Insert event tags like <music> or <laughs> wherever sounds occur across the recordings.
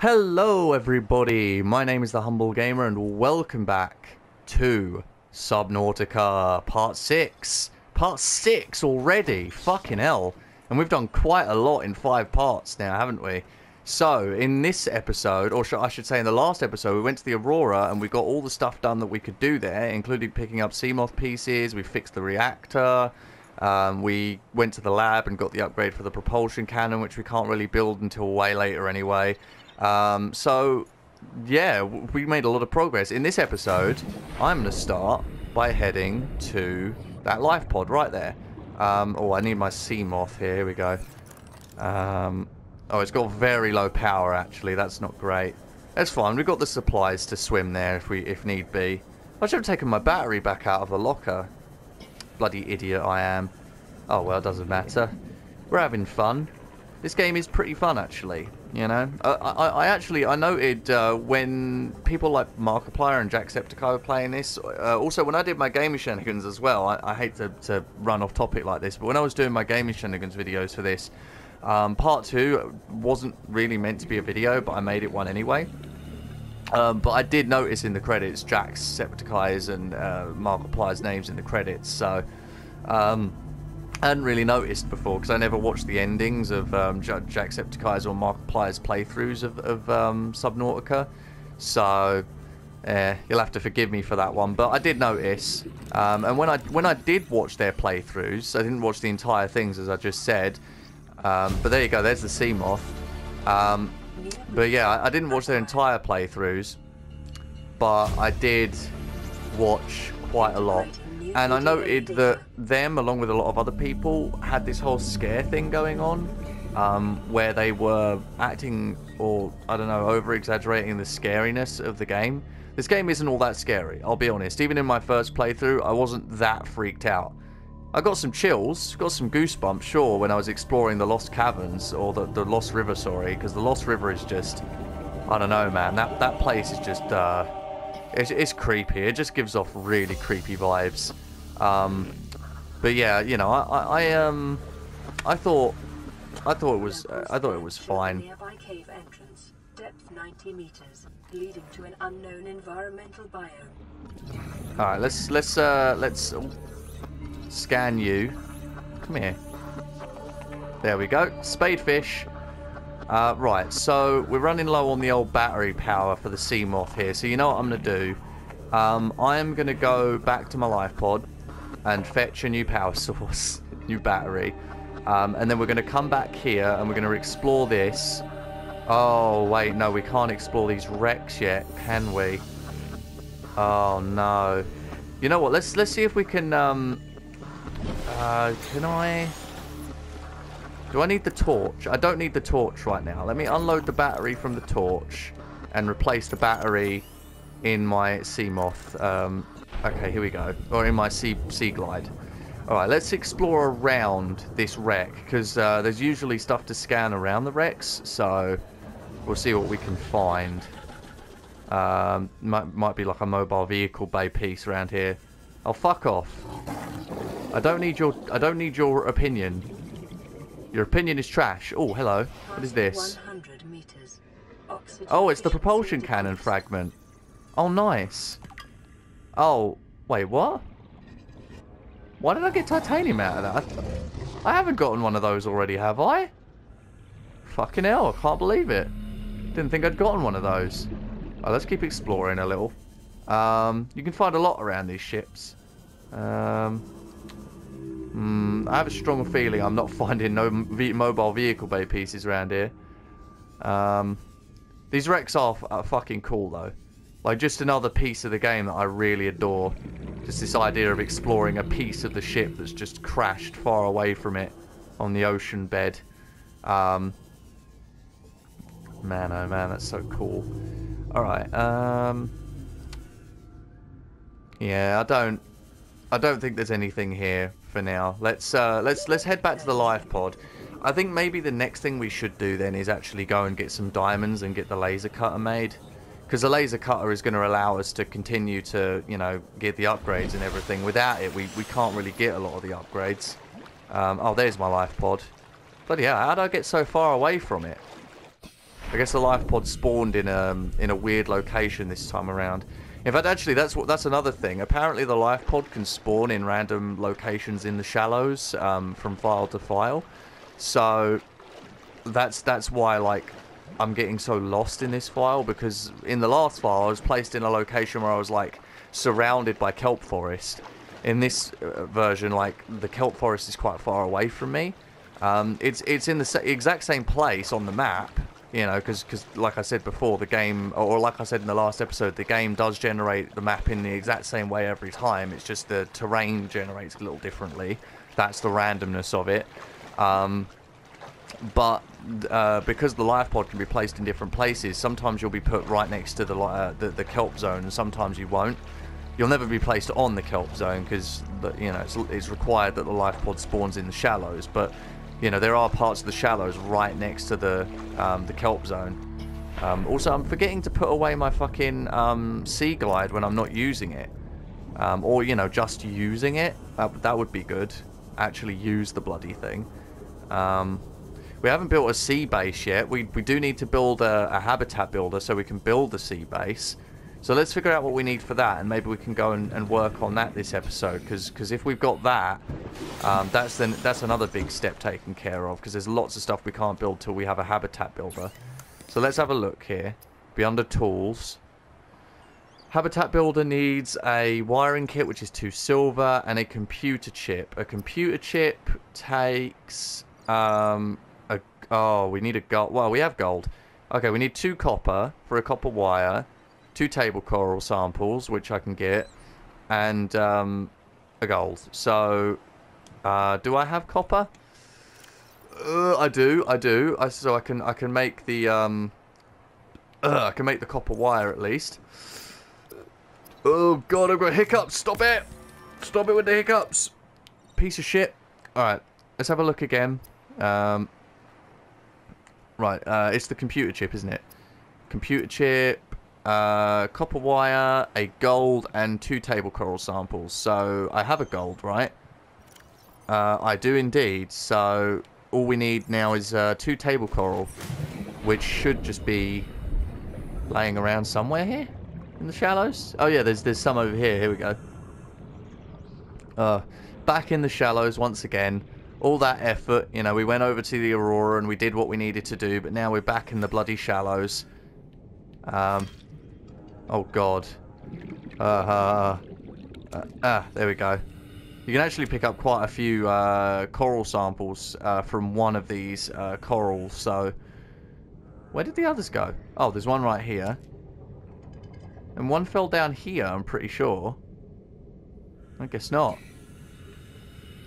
Hello everybody, my name is The Humble Gamer and welcome back to Subnautica Part 6. Part 6 already, fucking hell. And we've done quite a lot in 5 parts now, haven't we? So, in this episode, or I should say in the last episode, we went to the Aurora and we got all the stuff done that we could do there, including picking up Seamoth pieces, we fixed the reactor, um, we went to the lab and got the upgrade for the propulsion cannon, which we can't really build until way later anyway. Um, so, yeah, we made a lot of progress. In this episode, I'm going to start by heading to that life pod right there. Um, oh, I need my Seamoth here. Here we go. Um, oh, it's got very low power, actually. That's not great. That's fine. We've got the supplies to swim there if we if need be. I should have taken my battery back out of the locker. Bloody idiot I am. Oh, well, it doesn't matter. We're having fun. This game is pretty fun, actually. You know, I, I, I actually I noted uh, when people like Markiplier and Jacksepticeye were playing this. Uh, also, when I did my gaming shenanigans as well, I, I hate to, to run off topic like this, but when I was doing my gaming shenanigans videos for this, um, part two wasn't really meant to be a video, but I made it one anyway. Um, but I did notice in the credits Jacksepticeye's and uh, Markiplier's names in the credits, so. Um, I hadn't really noticed before because I never watched the endings of um, Jacksepticeye's or Markiplier's playthroughs of, of um, Subnautica. So, eh, you'll have to forgive me for that one. But I did notice, um, and when I when I did watch their playthroughs, I didn't watch the entire things as I just said. Um, but there you go, there's the Seamoth. Um, but yeah, I, I didn't watch their entire playthroughs, but I did watch quite a lot and I noted that them, along with a lot of other people, had this whole scare thing going on, um, where they were acting, or I don't know, over exaggerating the scariness of the game. This game isn't all that scary, I'll be honest. Even in my first playthrough, I wasn't that freaked out. I got some chills, got some goosebumps, sure, when I was exploring the Lost Caverns, or the, the Lost River, sorry, because the Lost River is just, I don't know, man. That, that place is just, uh, it's, it's creepy. It just gives off really creepy vibes. Um, but yeah, you know, I, I, I, um, I thought, I thought it was, uh, I thought it was fine. Nearby cave entrance, depth 90 meters, leading to an unknown environmental biome. All right, let's let's uh let's scan you. Come here. There we go. Spadefish. Uh, right, so we're running low on the old battery power for the Seamoth here. So you know what I'm going to do? Um, I am going to go back to my life pod and fetch a new power <laughs> source, new battery. Um, and then we're going to come back here and we're going to explore this. Oh, wait, no, we can't explore these wrecks yet, can we? Oh, no. You know what, let's let's see if we can, um... Uh, can I... Do I need the torch? I don't need the torch right now. Let me unload the battery from the torch and replace the battery in my Seamoth. Um, okay, here we go. Or in my Sea, sea Glide. Alright, let's explore around this wreck, because uh, there's usually stuff to scan around the wrecks, so we'll see what we can find. Um, might, might be like a mobile vehicle bay piece around here. Oh, fuck off. I don't need your I don't need your opinion. Your opinion is trash. Oh, hello. What is this? Oh, it's the propulsion cannon fragment. Oh, nice. Oh, wait, what? Why did I get titanium out of that? I haven't gotten one of those already, have I? Fucking hell, I can't believe it. Didn't think I'd gotten one of those. Oh, let's keep exploring a little. Um, you can find a lot around these ships. Um, Mm, I have a strong feeling I'm not <laughs> finding no mobile vehicle bay pieces around here. Um, these wrecks are, are fucking cool though. Like just another piece of the game that I really adore. Just this idea of exploring a piece of the ship that's just crashed far away from it on the ocean bed. Um, man, oh man, that's so cool. Alright, um... Yeah, I don't... I don't think there's anything here for now. Let's uh, let's let's head back to the life pod. I think maybe the next thing we should do then is actually go and get some diamonds and get the laser cutter made. Because the laser cutter is going to allow us to continue to, you know, get the upgrades and everything. Without it, we, we can't really get a lot of the upgrades. Um, oh, there's my life pod. Bloody hell, how did I get so far away from it? I guess the life pod spawned in a in a weird location this time around. In fact, actually, that's what that's another thing. Apparently, the life pod can spawn in random locations in the shallows um, from file to file. So that's that's why like I'm getting so lost in this file because in the last file I was placed in a location where I was like surrounded by kelp forest. In this uh, version, like the kelp forest is quite far away from me. Um, it's it's in the exact same place on the map, you know, because because like I said before, the game, or like I said in the last episode, the game does generate the map in the exact same way every time. It's just the terrain generates a little differently. That's the randomness of it. Um, but uh, because the life pod can be placed in different places, sometimes you'll be put right next to the, uh, the, the kelp zone, and sometimes you won't. You'll never be placed on the kelp zone because you know it's, it's required that the life pod spawns in the shallows. But you know there are parts of the shallows right next to the um, the kelp zone. Um, also, I'm forgetting to put away my fucking um, sea glide when I'm not using it, um, or you know just using it. That that would be good. Actually use the bloody thing. Um, we haven't built a sea base yet. We, we do need to build a, a, habitat builder so we can build the sea base. So let's figure out what we need for that, and maybe we can go and, and work on that this episode. Because if we've got that, um, that's then that's another big step taken care of. Because there's lots of stuff we can't build till we have a habitat builder. So let's have a look here. Be under tools. Habitat builder needs a wiring kit, which is two silver, and a computer chip. A computer chip takes um, Oh, we need a gold. Well, we have gold. Okay, we need two copper for a copper wire, two table coral samples, which I can get, and um, a gold. So, uh, do I have copper? Uh, I do, I do. I, so I can I can make the um, uh, I can make the copper wire at least. Oh god, I've got hiccups. Stop it! Stop it with the hiccups. Piece of shit. All right, let's have a look again. Um, Right, uh, it's the computer chip, isn't it? Computer chip, uh, copper wire, a gold, and two table coral samples. So I have a gold, right? Uh, I do indeed. So all we need now is uh, two table coral, which should just be laying around somewhere here in the shallows. Oh yeah, there's there's some over here. Here we go. Uh, back in the shallows once again all that effort, you know, we went over to the Aurora and we did what we needed to do, but now we're back in the bloody shallows. Um, oh god. Uh, uh, uh, ah, there we go. You can actually pick up quite a few uh, coral samples uh, from one of these uh, corals, so... Where did the others go? Oh, there's one right here. And one fell down here, I'm pretty sure. I guess not.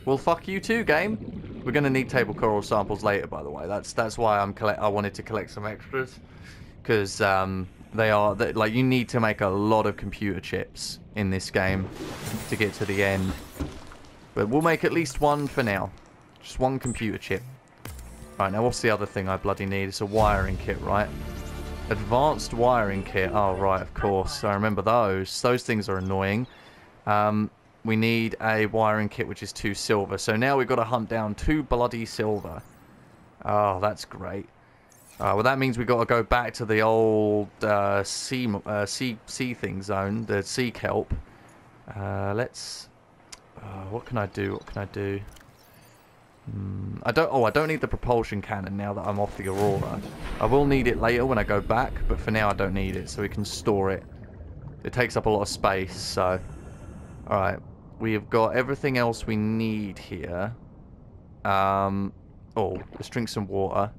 Well, fuck you too, game. We're gonna need table coral samples later, by the way. That's that's why I'm collect. I wanted to collect some extras, because um, they are they, like you need to make a lot of computer chips in this game to get to the end. But we'll make at least one for now. Just one computer chip. Right, now what's the other thing I bloody need? It's a wiring kit, right? Advanced wiring kit. Oh, right, of course. I remember those. Those things are annoying. Um, we need a wiring kit which is two silver. So now we've got to hunt down two bloody silver. Oh, that's great. Uh, well, that means we've got to go back to the old uh, sea, uh, sea, sea thing zone, the sea kelp. Uh, let's... Uh, what can I do? What can I do? Mm, I don't. Oh, I don't need the propulsion cannon now that I'm off the Aurora. I will need it later when I go back, but for now I don't need it, so we can store it. It takes up a lot of space, so... Alright, we have got everything else we need here. Um, oh, let's drink some water.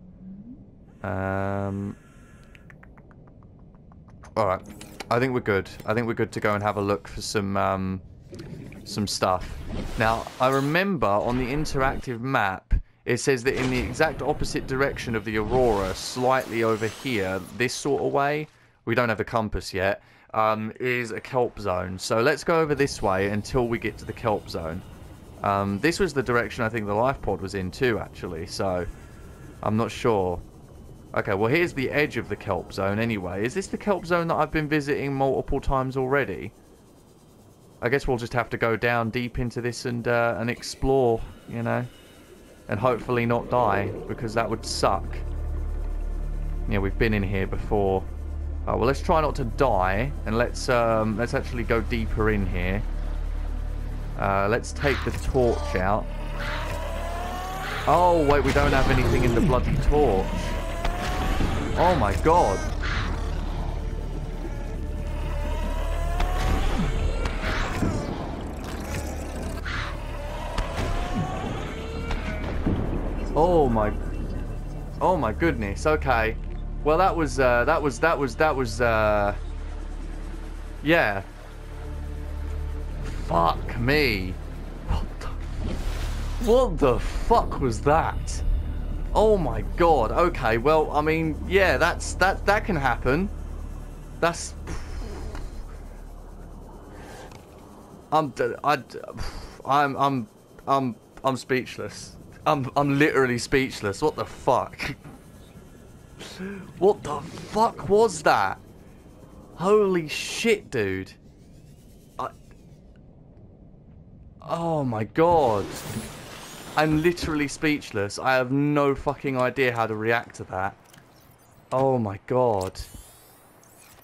Um, Alright, I think we're good. I think we're good to go and have a look for some, um, some stuff. Now, I remember on the interactive map, it says that in the exact opposite direction of the Aurora, slightly over here, this sort of way, we don't have a compass yet, um, is a kelp zone. So let's go over this way until we get to the kelp zone. Um, this was the direction I think the life pod was in too, actually. So I'm not sure. Okay, well here's the edge of the kelp zone anyway. Is this the kelp zone that I've been visiting multiple times already? I guess we'll just have to go down deep into this and uh, and explore, you know, and hopefully not die because that would suck. Yeah, we've been in here before. Oh, well, let's try not to die, and let's um, let's actually go deeper in here. Uh, let's take the torch out. Oh, wait, we don't have anything in the bloody torch. Oh my god. Oh my Oh my goodness. Okay. Well, that was uh that was that was that was uh yeah. Fuck me. What the, what the fuck was that? Oh my god. Okay. Well, I mean, yeah, that's that that can happen. That's I'm I I'm I'm I'm I'm speechless. I'm I'm literally speechless. What the fuck? what the fuck was that? Holy shit, dude. I Oh my god. I'm literally speechless. I have no fucking idea how to react to that. Oh my god.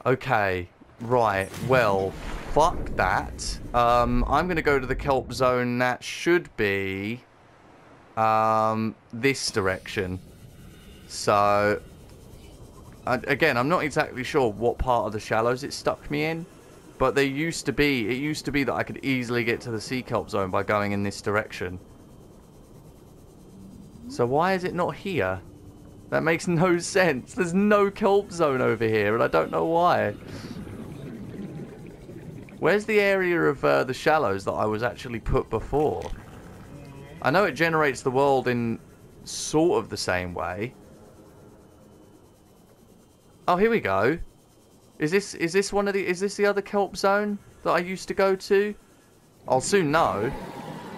Okay. Right. Well, fuck that. Um, I'm going to go to the kelp zone that should be um, this direction. So, again, I'm not exactly sure what part of the shallows it stuck me in. But there used to be, it used to be that I could easily get to the sea kelp zone by going in this direction. So why is it not here? That makes no <laughs> sense. There's no kelp zone over here, and I don't know why. Where's the area of uh, the shallows that I was actually put before? I know it generates the world in sort of the same way. Oh, here we go. Is this is this one of the is this the other kelp zone that I used to go to? I'll soon know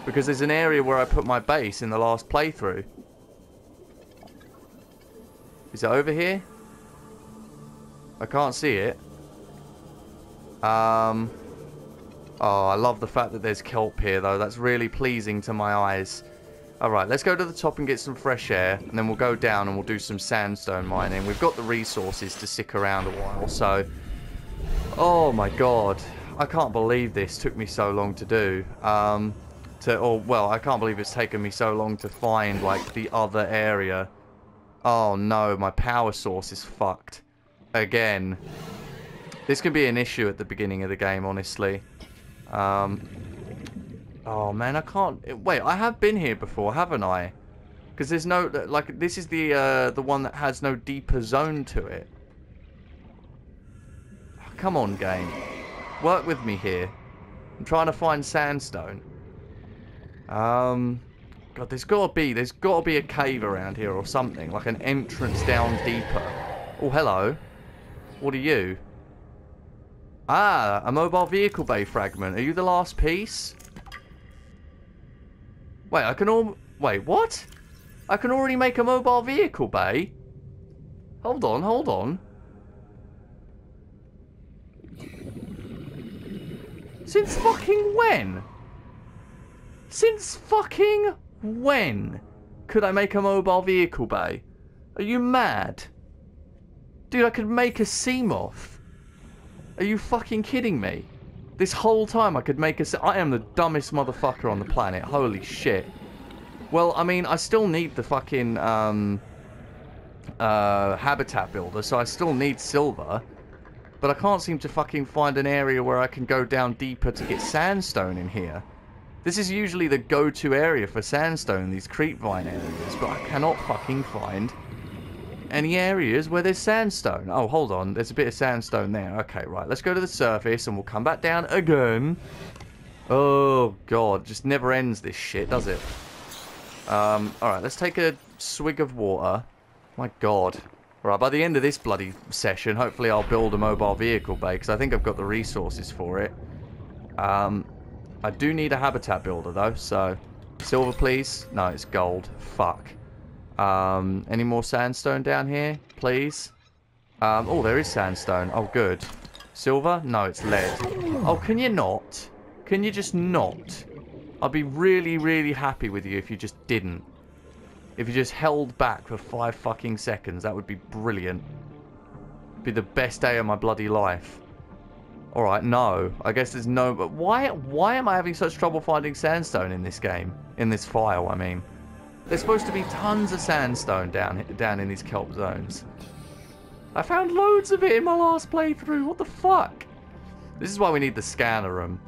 because there's an area where I put my base in the last playthrough. Is it over here? I can't see it. Um. Oh, I love the fact that there's kelp here, though. That's really pleasing to my eyes. Alright, let's go to the top and get some fresh air, and then we'll go down and we'll do some sandstone mining. We've got the resources to stick around a while, so... Oh my god. I can't believe this took me so long to do. Um, to, or, well, I can't believe it's taken me so long to find, like, the other area. Oh no, my power source is fucked. Again. This could be an issue at the beginning of the game, honestly. Um, oh man, I can't. Wait, I have been here before, haven't I? Because there's no like this is the uh, the one that has no deeper zone to it. Come on, game, work with me here. I'm trying to find sandstone. Um, God, there's got to be there's got to be a cave around here or something like an entrance down deeper. Oh, hello. What are you? Ah, a mobile vehicle bay fragment. Are you the last piece? Wait, I can all... Wait, what? I can already make a mobile vehicle bay? Hold on, hold on. Since fucking when? Since fucking when could I make a mobile vehicle bay? Are you mad? Dude, I could make a Seamoth. Are you fucking kidding me? This whole time I could make a... I am the dumbest motherfucker on the planet. Holy shit. Well, I mean, I still need the fucking, um... Uh, habitat builder, so I still need silver. But I can't seem to fucking find an area where I can go down deeper to get sandstone in here. This is usually the go-to area for sandstone, these creepvine areas, but I cannot fucking find any areas where there's sandstone. Oh, hold on. There's a bit of sandstone there. Okay, right. Let's go to the surface and we'll come back down again. Oh, God. Just never ends this shit, does it? Um, alright, let's take a swig of water. My God. Right, by the end of this bloody session, hopefully I'll build a mobile vehicle bay, because I think I've got the resources for it. Um, I do need a habitat builder, though, so... Silver, please? No, it's gold. Fuck. Um, any more sandstone down here, please? Um, oh, there is sandstone. Oh, good. Silver? No, it's lead. Oh, can you not? Can you just not? I'd be really, really happy with you if you just didn't. If you just held back for five fucking seconds, that would be brilliant. Be the best day of my bloody life. Alright, no. I guess there's no... But why, why am I having such trouble finding sandstone in this game? In this file, I mean. There's supposed to be tons of sandstone down, down in these kelp zones. I found loads of it in my last playthrough. What the fuck? This is why we need the scanner room.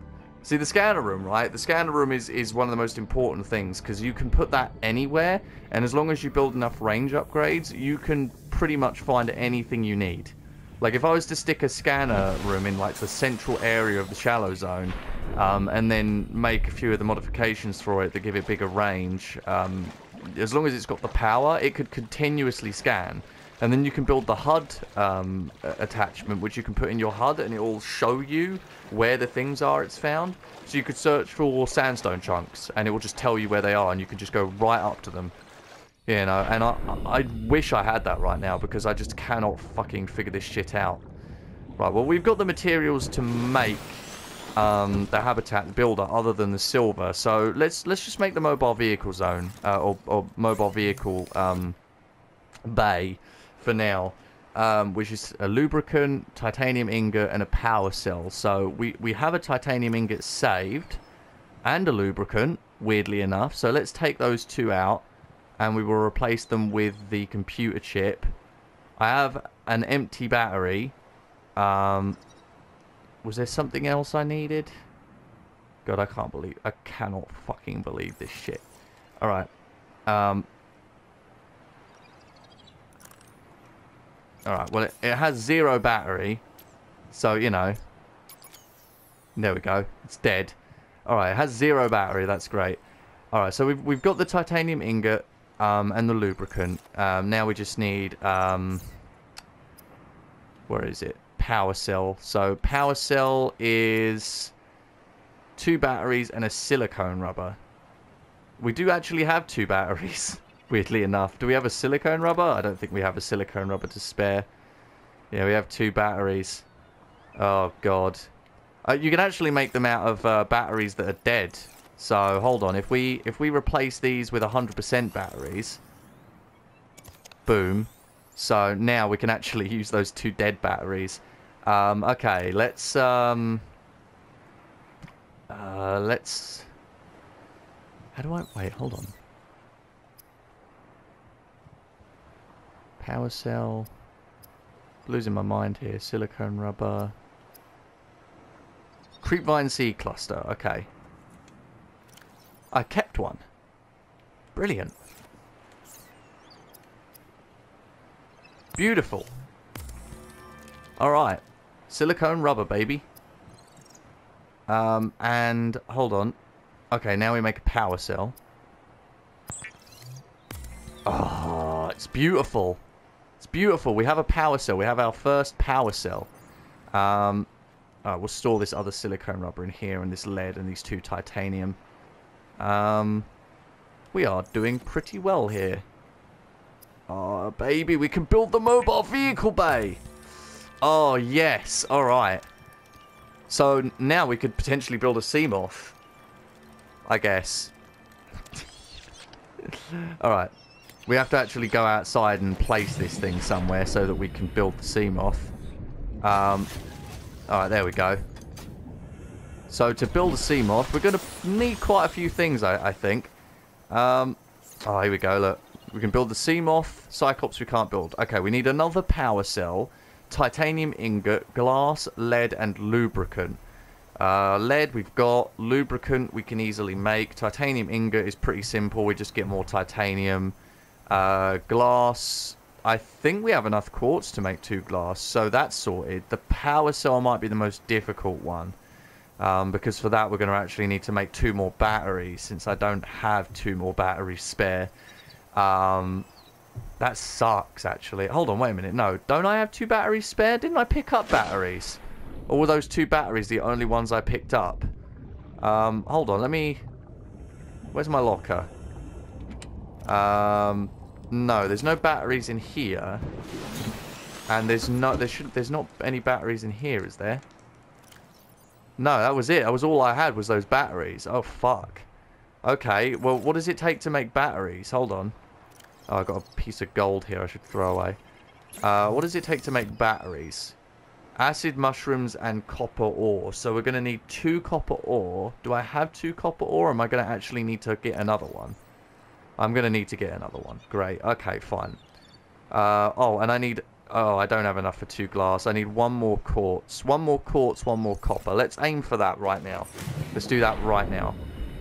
See, the scanner room, right? The scanner room is, is one of the most important things because you can put that anywhere, and as long as you build enough range upgrades, you can pretty much find anything you need. Like, if I was to stick a scanner room in, like, the central area of the shallow zone, um, and then make a few of the modifications for it that give it bigger range, um, as long as it's got the power, it could continuously scan. And then you can build the HUD um, attachment, which you can put in your HUD, and it will show you where the things are it's found. So you could search for sandstone chunks, and it will just tell you where they are, and you can just go right up to them. You know, and I, I wish I had that right now, because I just cannot fucking figure this shit out. Right, well, we've got the materials to make um, the habitat builder other than the silver. So let's let's just make the mobile vehicle zone uh, or, or, mobile vehicle um, bay for now, um, which is a lubricant, titanium ingot, and a power cell. So we, we have a titanium ingot saved and a lubricant, weirdly enough. So let's take those two out and we will replace them with the computer chip. I have an empty battery. Um, was there something else I needed? God, I can't believe... I cannot fucking believe this shit. Alright. Um, Alright, well, it, it has zero battery. So, you know. There we go. It's dead. Alright, it has zero battery. That's great. Alright, so we've, we've got the titanium ingot um, and the lubricant. Um, now we just need... Um, where is it? Power cell. So, power cell is two batteries and a silicone rubber. We do actually have two <laughs> batteries. weirdly enough. Do we have a silicone rubber? I don't think we have a silicone rubber to spare. Yeah, we have two batteries. Oh, God. Uh, you can actually make them out of uh, batteries that are dead. So, hold on. If we if we replace these with 100% batteries... Boom. So, now we can actually <laughs> use those two dead batteries. Um, okay, let's... Um, uh, let's... How do I... Wait, hold on. Power cell. Losing my mind here. Silicone rubber. Creepvine seed cluster. Okay. I kept one. Brilliant. Beautiful. Alright. Silicone rubber, baby. Um, and hold on. Okay, now we make a power cell. Oh, it's beautiful. It's beautiful. We have a power cell. We have our first power cell. Um, oh, we'll store this other silicone rubber in here and this lead and these two titanium. Um, we are doing pretty well here. Oh, baby, we can build the mobile vehicle bay. Oh, yes. All right. So now we could potentially build a Seamoth. I guess. <laughs> All right. We have to actually go outside and place this thing somewhere so that we can build the Seamoth. Um, Alright, there we go. So to build a Seamoth, we're going to need quite a few things, I, I think. Um, oh, here we go, look. We can build the Seamoth. Cyclops we can't build. Okay, we need another power cell, titanium ingot, glass, lead, and lubricant. Uh, lead we've got, lubricant we can easily make, titanium ingot is pretty simple, we just get more titanium. Uh, glass. I think we have enough quartz to make two glass, so that's sorted. The power cell might be the most difficult one. Um, because for that we're going to actually need to make two more batteries, since I don't have two more batteries spare. Um, that sucks, actually. Hold on, wait a minute. No, don't I have two batteries spare? Didn't I pick up batteries? Or were those two batteries the only ones I picked up? Um, hold on, let me... Where's my locker? Um, no, there's no batteries in here. And there's no there should there's not any batteries in here, is there? No, that was it. That was all I had was those batteries. Oh fuck. Okay, well what does it take to make batteries? Hold on. Oh, I got a piece of gold here I should throw away. Uh, what does it take to make batteries? Acid mushrooms and copper ore. So we're going to need two copper ore. Do I have two copper ore? Or am I going to actually need to get another one? I'm going to need to get another one. Great. Okay, fine. Uh, oh, and I need... Oh, I don't have enough for two glass. I need one more quartz. One more quartz, one more copper. Let's aim for that right now. Let's do that right now.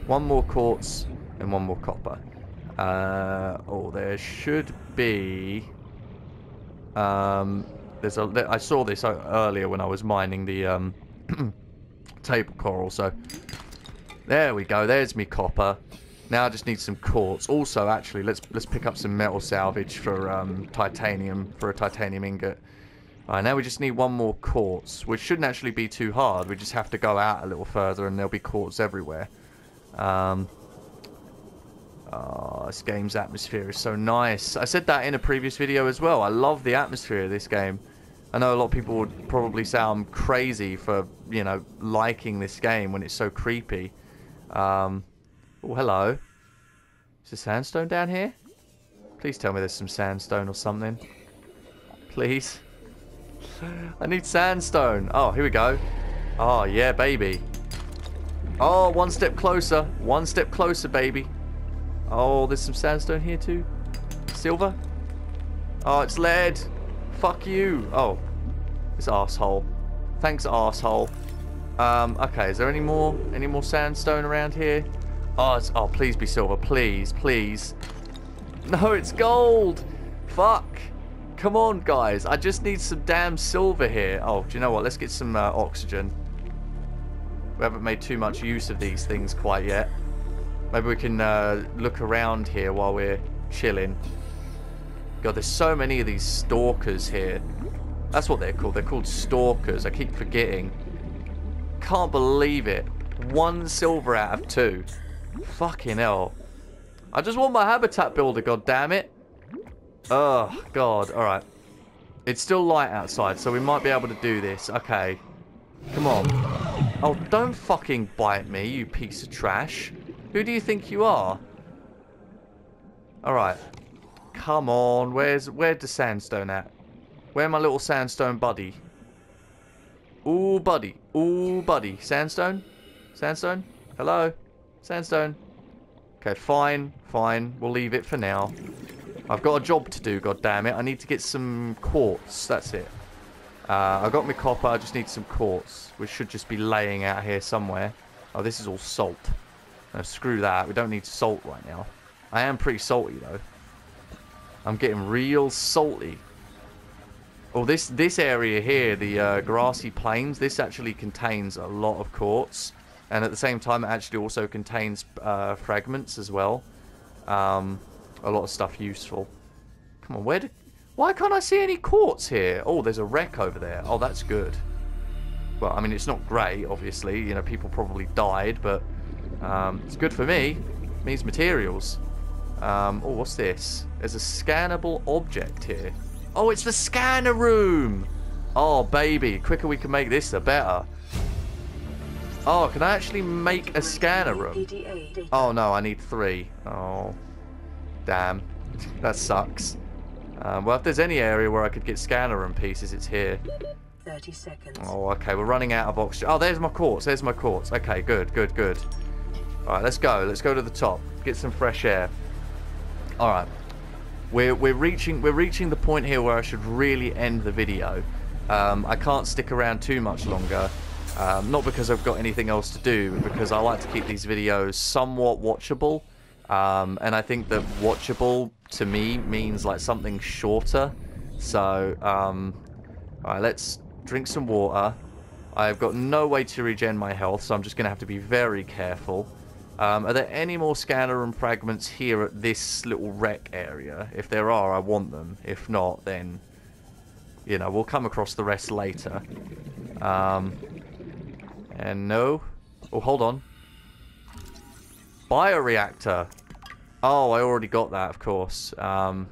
One more quartz and one more copper. Uh, oh, there should be... Um, there's a. I saw this earlier when I was mining the um, <clears throat> table coral. So there we go. There's me copper. Now I just need some quartz. Also, actually, let's let's pick up some metal salvage for um, titanium for a titanium ingot. Alright, now we just need one more quartz, which shouldn't actually be too hard. We just have to go out a little further and there'll be quartz everywhere. Um, oh, this game's atmosphere is so nice. I said that in a previous video as well. I love the atmosphere of this game. I know a lot of people would probably say I'm crazy for, you know, liking this game when it's so creepy. Um, oh, hello. Is there sandstone down here? Please tell me there's some sandstone or something. Please. I need sandstone. Oh, here we go. Oh, yeah, baby. Oh, one step closer. One step closer, baby. Oh, there's some sandstone here too. Silver? Oh, it's lead. Fuck you. Oh. This asshole. Thanks, asshole. Um, okay, is there any more any more sandstone around here? Oh, oh, please be silver. Please, please. No, it's gold. Fuck. Come on, guys. I just need some damn silver here. Oh, do you know what? Let's get some uh, oxygen. We haven't made too much use of these things quite yet. Maybe we can uh, look around here while we're chilling. God, there's so many of these stalkers here. That's what they're called. They're called stalkers. I keep forgetting. Can't believe it. One silver out of two. Fucking hell. I just want my habitat builder, god damn it. Oh, God. Alright. It's still light outside, so we might be able to do this. Okay. Come on. Oh, don't fucking bite me, you piece of trash. Who do you think you are? Alright. Come on, where's where's the sandstone at? Where my little sandstone buddy? Ooh, buddy. Ooh, buddy. Sandstone? Sandstone? Hello? Sandstone? Okay, fine, fine. We'll leave it for now. I've got a job to do, God damn it! I need to get some quartz. That's it. Uh, I got my copper. I just need some quartz, which should just be laying out here somewhere. Oh, this is all salt. No, screw that. We don't need salt right now. I am pretty salty, though. I'm getting real salty. Oh, this this area here, the uh, grassy plains, this actually contains a lot of quartz, and at the same time, it actually also contains uh, fragments as well. Um, a lot of stuff useful. Come on, where did? Why can't I see any quartz here? Oh, there's a wreck over there. Oh, that's good. Well, I mean, it's not great, obviously. You know, people probably died, but um, it's good for me. It means materials. Um, oh, what's this? There's a scannable object here. Oh, it's the scanner room! Oh, baby. quicker we can make this, the better. Oh, can I actually make a scanner room? Oh, no, I need three. Oh, damn. that sucks. Um, well, if there's any area where I could get scanner room pieces, it's here. 30 seconds. Oh, okay, we're running out of oxygen. Oh, there's my quartz. There's my quartz. Okay, good, good, good. Alright, let's go. Let's go to the top. Get some fresh air. Alright. We're, we're reaching we're reaching the point here where I should really end the video. Um, I can't stick around too much longer. Um, not because I've got anything else to do, but because I like to keep these videos somewhat watchable. Um, and I think that watchable, to me, means like something shorter. So, um, alright, let's drink some water. I've got no way to regen my health, so I'm just going to have to be very careful. Um, are there any more scanner room fragments here at this little wreck area? If there are, I want them. If not, then, you know, we'll come across the rest later. Um, and no. Oh, hold on. Bioreactor. Oh, I already got that, of course. Um,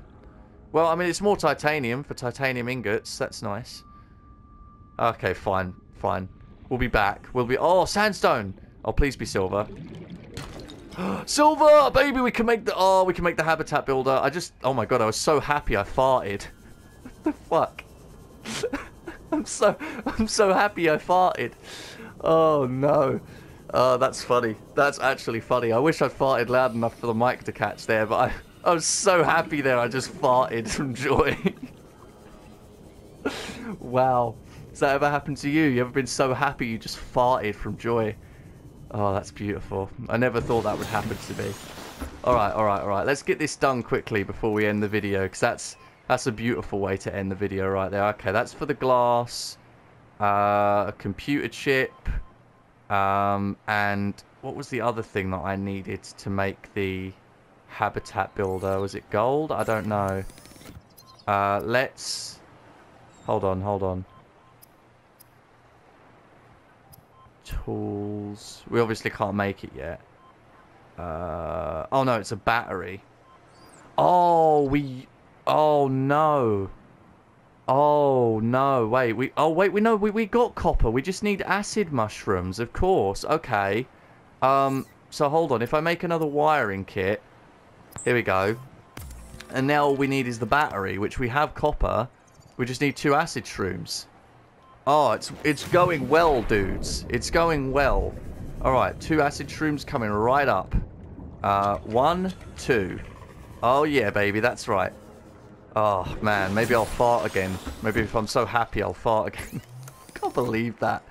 well, I mean, it's more titanium for titanium ingots. That's nice. Okay, fine, fine. We'll be back. We'll be... Oh, sandstone! Oh, please be silver. <gasps> Silver, baby, we can make the oh, we can make the habitat builder. I just oh my god, I was so happy I farted. <laughs> what the fuck? <laughs> I'm so I'm so happy I farted. Oh no. Oh, that's funny. That's actually funny. I wish I'd farted loud enough for the mic to catch there, but I I was so happy there I just farted <laughs> from joy. wow. Has that ever happened to you? You ever been so happy you just farted from joy? Oh, that's beautiful. I never thought that would happen to me. Alright, alright, alright. Let's get this done quickly before we end the video, because that's, that's a beautiful way to end the video right there. Okay, that's for the glass, uh, a computer chip, um, and what was the other thing that I needed to make the habitat builder? Was it gold? I don't know. Uh, let's... Hold on, hold on. Tools. We obviously can't make it yet. Uh, oh no, it's a battery. Oh, we... Oh no. Oh no, wait, we... Oh wait, we know, we, we got copper. We just need acid mushrooms, of course. Okay. Um, so hold on. If I make another wiring kit... Here we go. And now all we need is the battery, which we have copper. We just need two acid shrooms. Oh, it's it's going well, dudes. It's going well. Alright, two acid shrooms coming right up. Uh, one, two. Oh yeah, baby, that's right. Oh, man, maybe I'll fart again. Maybe if I'm so happy, I'll fart again. <laughs> I can't believe that.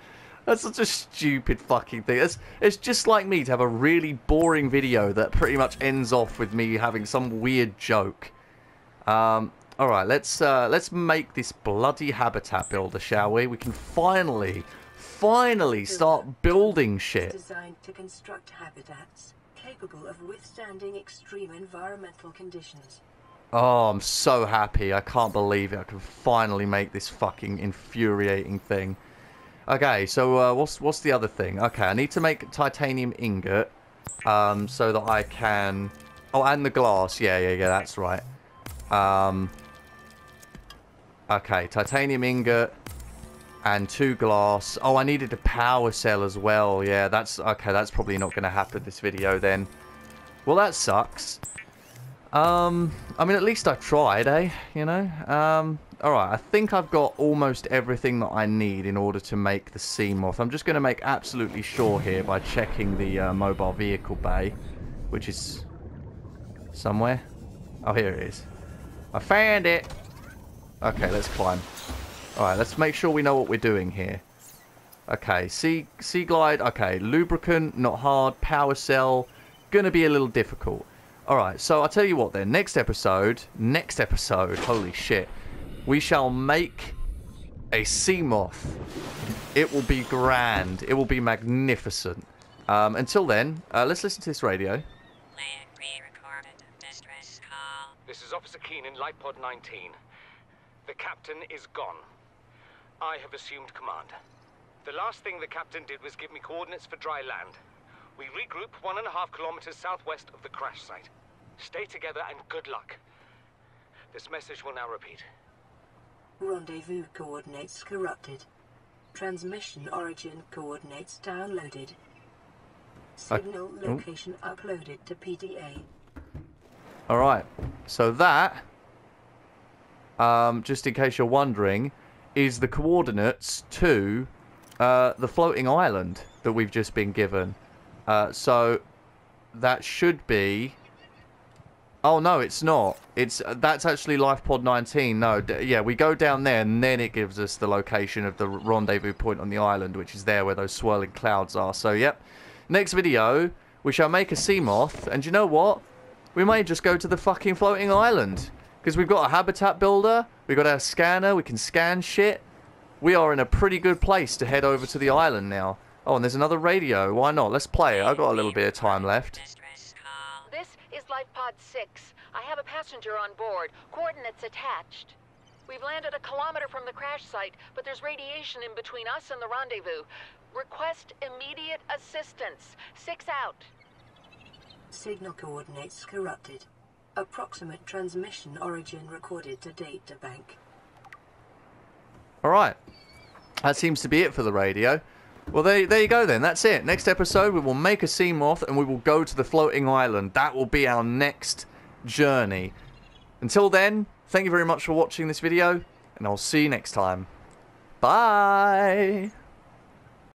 That's such a stupid fucking thing. It's, it's just like me to have a really boring video that pretty much ends off with me having some weird joke. Um, all right, let's uh, let's make this bloody habitat builder, shall we? We can finally, finally start building shit. Designed to construct habitats capable of withstanding extreme environmental conditions. Oh, I'm so happy. I can't believe it. I can finally make this fucking infuriating thing. Okay, so uh, what's what's the other thing? Okay, I need to make titanium ingot um, so that I can... Oh, and the glass. Yeah, yeah, yeah, that's right. Um, Okay, titanium ingot and two glass. Oh, I needed a power cell as well. Yeah, that's okay. That's probably not going to happen this video then. Well, that sucks. Um, I mean, at least I tried, eh? You know. Um, all right. I think I've got almost everything that I need in order to make the Seamoth. I'm just going to make absolutely sure here by checking the uh, mobile vehicle bay, which is somewhere. Oh, here it is. I found it. Okay, let's climb. Alright, let's make sure we know what we're doing here. Okay, sea, sea glide. Okay, lubricant, not hard. Power cell, gonna be a little difficult. Alright, so I'll tell you what then. Next episode, next episode, holy shit. We shall make a Seamoth. It will be grand. It will be magnificent. Um, until then, uh, let's listen to this radio. This is Officer Keenan, Life Pod 19. The captain is gone. I have assumed command. The last thing the captain did was give me coordinates for dry land. We regroup one and a half kilometers southwest of the crash site. Stay together and good luck. This message will now repeat. Rendezvous coordinates corrupted. Transmission origin coordinates downloaded. Signal oh. location uploaded to PDA. Alright, so that um, just in case you're wondering, is the coordinates to uh, the floating island that we've just been given. Uh, so that should be. Oh no, it's not. It's uh, that's actually Life Pod 19. No, yeah, we go down there and then it gives us the location of the rendezvous point on the island, which is there where those swirling clouds are. So yep. Next video, we shall make a Seamoth, and you know what? We may just go to the fucking floating island. Because we've got a habitat builder, we've got our scanner, we can scan shit. We are in a pretty good place to head over to the island now. Oh, and there's another radio. Why not? Let's play it. I've got a little bit of time left. Distress call. This LifePod 6. I have a passenger on board. Coordinates attached. We've landed a kilometer from the crash site, but there's radiation in between us and the rendezvous. Request immediate assistance. Six out. Signal coordinates corrupted. Approximate transmission origin recorded to data bank. Alright. That seems to be it for the radio. Well, there, there you go then. That's it. Next episode, we will make a Seamoth and we will go to the floating island. That will be our next journey. Until then, thank you very much for watching this video, and I'll see you next time. Bye!